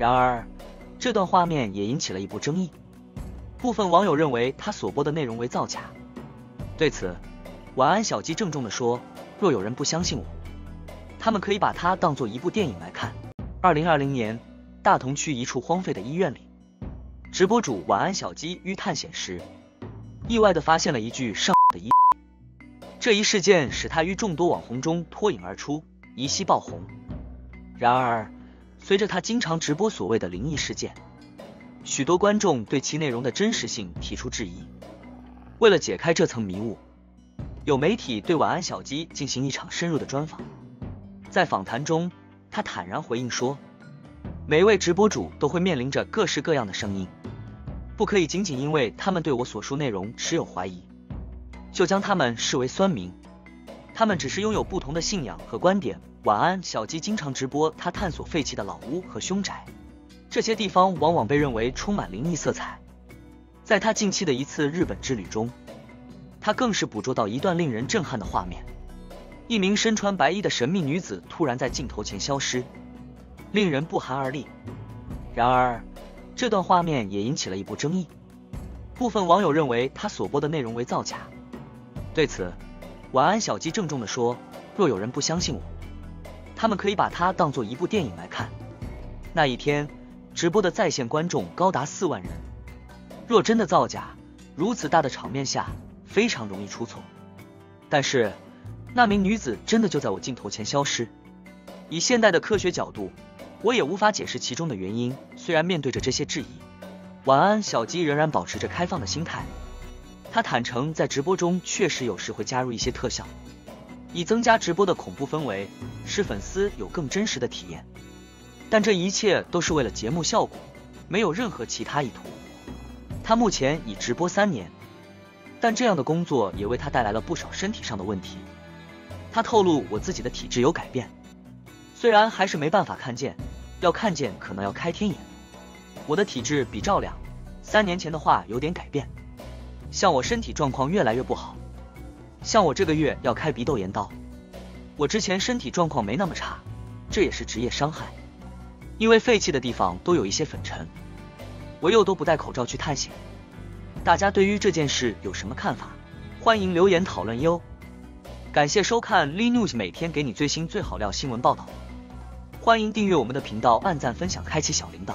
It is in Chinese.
然而，这段画面也引起了一波争议，部分网友认为他所播的内容为造假。对此，晚安小鸡郑重地说：“若有人不相信我，他们可以把它当做一部电影来看。”二零二零年，大同区一处荒废的医院里，直播主晚安小鸡于探险时，意外的发现了一具上的衣。这一事件使他于众多网红中脱颖而出，一夕爆红。然而，随着他经常直播所谓的灵异事件，许多观众对其内容的真实性提出质疑。为了解开这层迷雾，有媒体对晚安小鸡进行一场深入的专访。在访谈中，他坦然回应说，每位直播主都会面临着各式各样的声音，不可以仅仅因为他们对我所述内容持有怀疑。就将他们视为酸民，他们只是拥有不同的信仰和观点。晚安，小鸡经常直播他探索废弃的老屋和凶宅，这些地方往往被认为充满灵异色彩。在他近期的一次日本之旅中，他更是捕捉到一段令人震撼的画面：一名身穿白衣的神秘女子突然在镜头前消失，令人不寒而栗。然而，这段画面也引起了一波争议，部分网友认为他所播的内容为造假。对此，晚安小鸡郑重地说：“若有人不相信我，他们可以把它当做一部电影来看。”那一天，直播的在线观众高达四万人。若真的造假，如此大的场面下，非常容易出错。但是，那名女子真的就在我镜头前消失。以现代的科学角度，我也无法解释其中的原因。虽然面对着这些质疑，晚安小鸡仍然保持着开放的心态。他坦诚，在直播中确实有时会加入一些特效，以增加直播的恐怖氛围，使粉丝有更真实的体验。但这一切都是为了节目效果，没有任何其他意图。他目前已直播三年，但这样的工作也为他带来了不少身体上的问题。他透露：“我自己的体质有改变，虽然还是没办法看见，要看见可能要开天眼。我的体质比照亮，三年前的话有点改变。”像我身体状况越来越不好，像我这个月要开鼻窦炎刀。我之前身体状况没那么差，这也是职业伤害，因为废弃的地方都有一些粉尘，我又都不戴口罩去探险。大家对于这件事有什么看法？欢迎留言讨论哟。感谢收看 Li News，每天给你最新最好料新闻报道。欢迎订阅我们的频道，按赞分享，开启小铃铛。